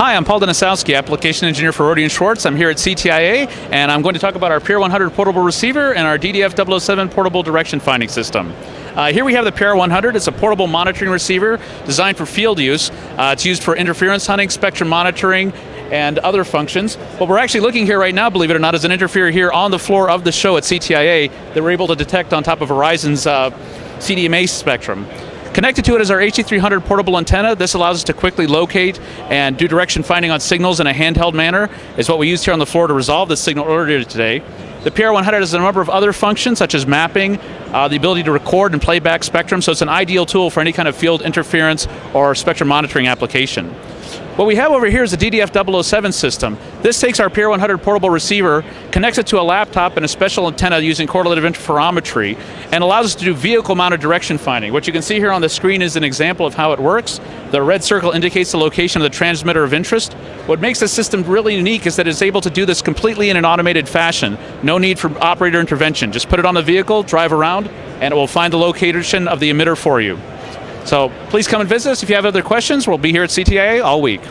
Hi, I'm Paul Denisowski, Application Engineer for Rohde & Schwarz. I'm here at CTIA, and I'm going to talk about our PR100 portable receiver and our DDF007 portable direction finding system. Uh, here we have the PR100. It's a portable monitoring receiver designed for field use. Uh, it's used for interference hunting, spectrum monitoring, and other functions. What we're actually looking here right now, believe it or not, is an interferer here on the floor of the show at CTIA that we're able to detect on top of Verizon's uh, CDMA spectrum. Connected to it is our HE300 portable antenna. This allows us to quickly locate and do direction finding on signals in a handheld manner. Is what we used here on the floor to resolve this signal earlier today. The PR100 has a number of other functions such as mapping, uh, the ability to record and play back spectrum, so it's an ideal tool for any kind of field interference or spectrum monitoring application. What we have over here is a DDF007 system. This takes our PR100 portable receiver, connects it to a laptop and a special antenna using correlative interferometry, and allows us to do vehicle-mounted direction finding. What you can see here on the screen is an example of how it works. The red circle indicates the location of the transmitter of interest. What makes this system really unique is that it's able to do this completely in an automated fashion. No need for operator intervention. Just put it on the vehicle, drive around, and it will find the location of the emitter for you. So please come and visit us. If you have other questions, we'll be here at CTIA all week.